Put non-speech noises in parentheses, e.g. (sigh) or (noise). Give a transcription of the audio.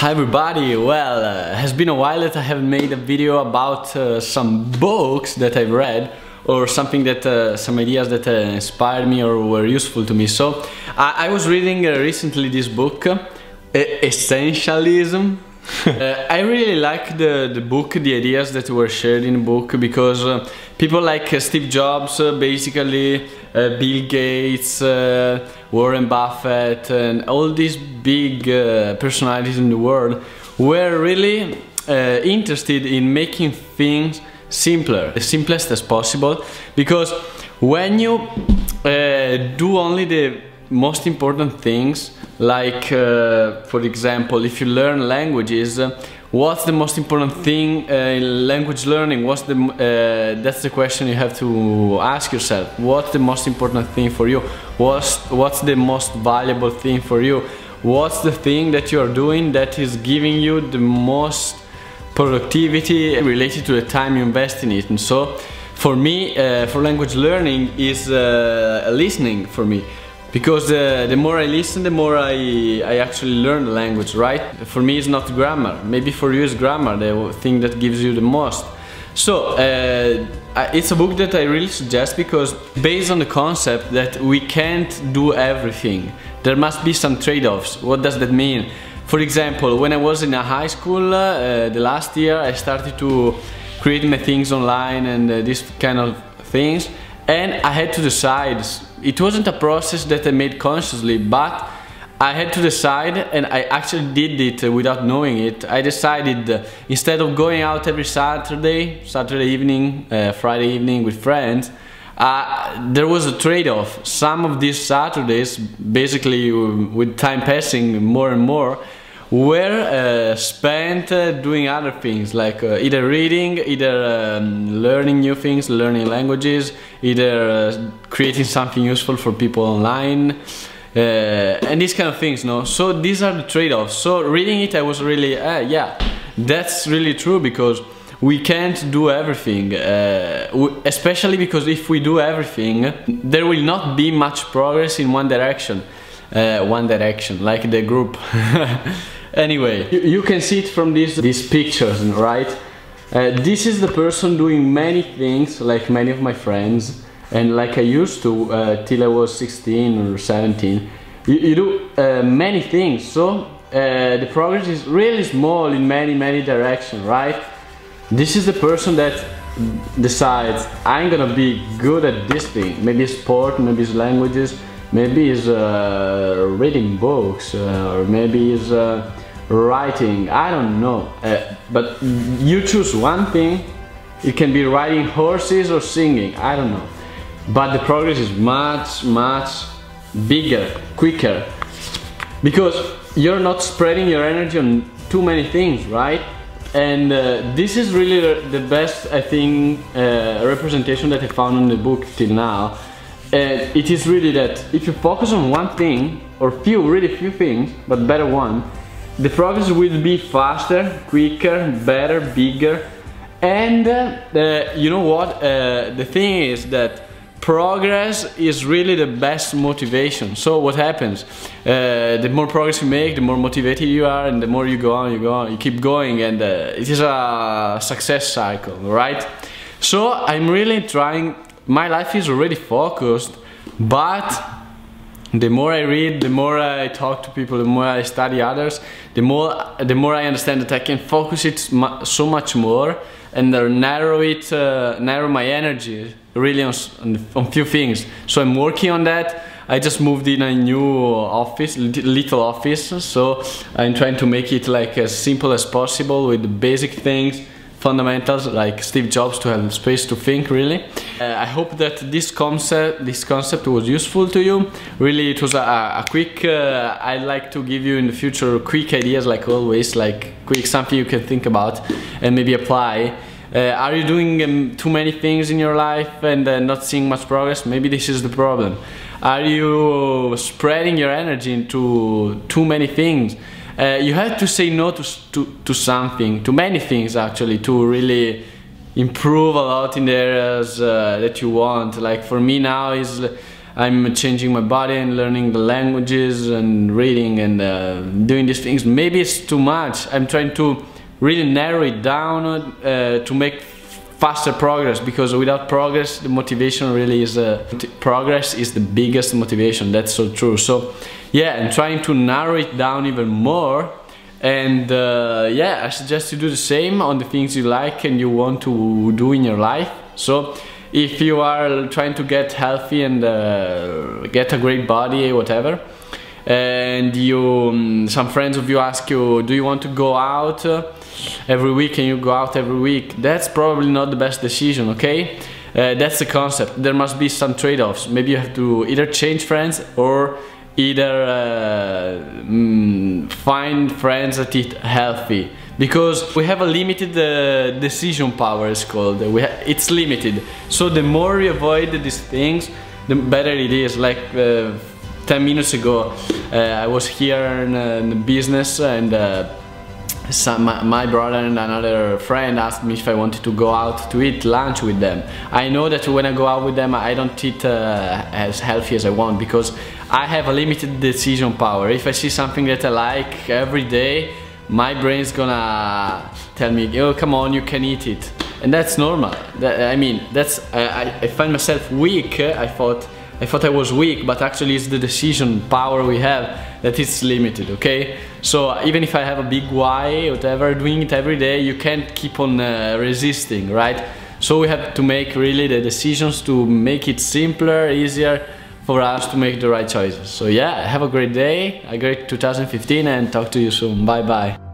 Hi everybody, well, uh, it has been a while that I haven't made a video about uh, some books that I've read or something that, uh, some ideas that uh, inspired me or were useful to me. So, I, I was reading uh, recently this book, uh, Essentialism. (laughs) I really like the, the book, the ideas that were shared in the book because people like Steve Jobs, basically Bill Gates, Warren Buffett, and all these big uh, personalities in the world were really uh, interested in making things simpler, as simplest as possible, because when you uh, do only the most important things, like uh, for example, if you learn languages, what's the most important thing uh, in language learning? What's the uh, that's the question you have to ask yourself. What's the most important thing for you? What's what's the most valuable thing for you? What's the thing that you are doing that is giving you the most productivity related to the time you invest in it? And so for me uh, for language learning is uh, listening for me because uh, the more I listen, the more I, I actually learn the language, right? For me, it's not grammar. Maybe for you, it's grammar, the thing that gives you the most. So, uh, it's a book that I really suggest because based on the concept that we can't do everything, there must be some trade-offs. What does that mean? For example, when I was in a high school, uh, the last year, I started to create my things online and uh, this kind of things and I had to decide. It wasn't a process that I made consciously, but I had to decide, and I actually did it without knowing it. I decided uh, instead of going out every Saturday, Saturday evening, uh, Friday evening with friends, uh, there was a trade-off. Some of these Saturdays, basically with time passing more and more, were uh, spent uh, doing other things like uh, either reading, either um, learning new things, learning languages, either uh, creating something useful for people online, uh, and these kind of things. No, so these are the trade-offs. So reading it, I was really, yeah, that's really true because we can't do everything, especially because if we do everything, there will not be much progress in one direction. one direction, like the group. (laughs) Anyway, you, you can see it from these, these pictures, right? Uh, this is the person doing many things, like many of my friends, and like I used to uh, till I was 16 or 17. You, you do uh, many things, so uh, the progress is really small in many, many directions, right? This is the person that decides I'm gonna be good at this thing. Maybe sport, maybe languages, maybe it's uh, reading books, uh, or maybe it's writing i don't know uh, but you choose one thing it can be riding horses or singing i don't know. But the progress is much much bigger quicker. Because you're not spreading your energy on too many things right? And uh, this is really the best i think uh, representation that i found in the book till now. And it is really that if you focus on one thing or few really few things but better one the progress will be faster, quicker, better, bigger. And uh, you know what? Uh, the thing is that progress is really the best motivation. So what happens? Uh, the more progress you make, the more motivated you are, and the more you go on, you go on, you keep going, and uh, it is a success cycle, right? So I'm really trying. My life is already focused, but the more I read, the more I talk to people, the more I study others, the more the more I understand that I can focus it so much more and narrow it, uh, narrow my energy really on, on few things. So I'm working on that. I just moved in a new office, little office, so I'm trying to make it like as simple as possible with the basic things fundamentals like Steve Jobs to have space to think really. Uh, I hope that this concept this concept was useful to you. Really it was a, a quick, uh, I'd like to give you in the future quick ideas like always, like quick something you can think about and maybe apply. Uh, are you doing um, too many things in your life and uh, not seeing much progress? Maybe this is the problem. Are you spreading your energy into too many things? uh, you have to say no to, to, to something, to many things actually, to really improve a lot in the areas uh, that you want. Like for me now is I'm changing my body and learning the languages and reading and uh, doing these things. Maybe it's too much. I'm trying to really narrow it down uh, to make faster progress because without progress the motivation really is uh, progress is the biggest motivation that's so true so yeah I'm trying to narrow it down even more and uh, yeah I suggest you do the same on the things you like and you want to do in your life. So if you are trying to get healthy and uh, get a great body whatever and you um, some friends of you ask you do you want to go out uh, every week? And you go out every week? That's probably not the best decision okay? Uh, that's the concept. There must be some trade-offs. Maybe you have to either change friends or either uh, mm, find friends that eat healthy. Because we have a limited uh, decision power it's called. We it's limited. So the more we avoid these things the better it is. Like uh, 10 minutes ago uh, I was here in, uh, in business and uh, some, my, my, brother and another friend asked me if I wanted to go out to eat lunch with them. I know that when I go out with them I don't eat uh, as healthy as I want because I have a limited decision power. If I see something that I like every day, my brain's gonna tell me, oh come on, you can eat it. And that's normal. That, I mean, that's I, I find myself weak. I thought I thought I was weak, but actually it's the decision power we have that is limited, okay? So even if I have a big why, whatever, doing it every day, you can't keep on uh, resisting, right? So we have to make really the decisions to make it simpler, easier for us to make the right choices. So yeah, have a great day, a great 2015 and talk to you soon. Bye bye.